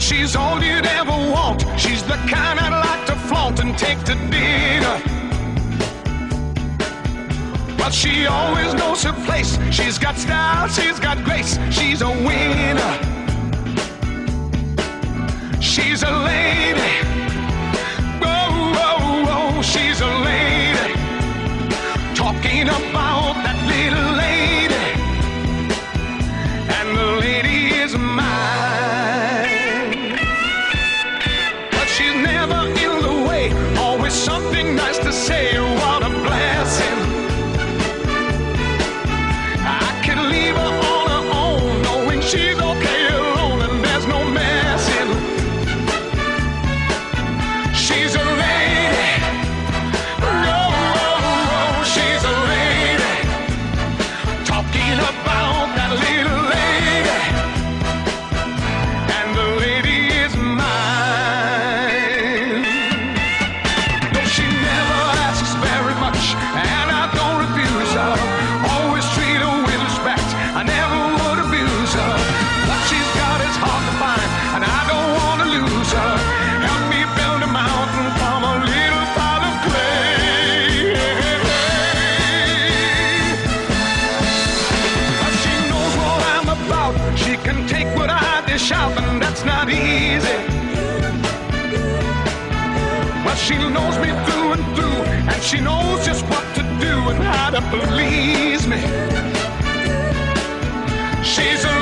she's all you'd ever want. She's the kind I'd like to flaunt and take to dinner. But she always knows her place. She's got style, she's got grace, she's a winner. shopping, that's not easy. Well, she knows me through and through, and she knows just what to do and how to please me. She's a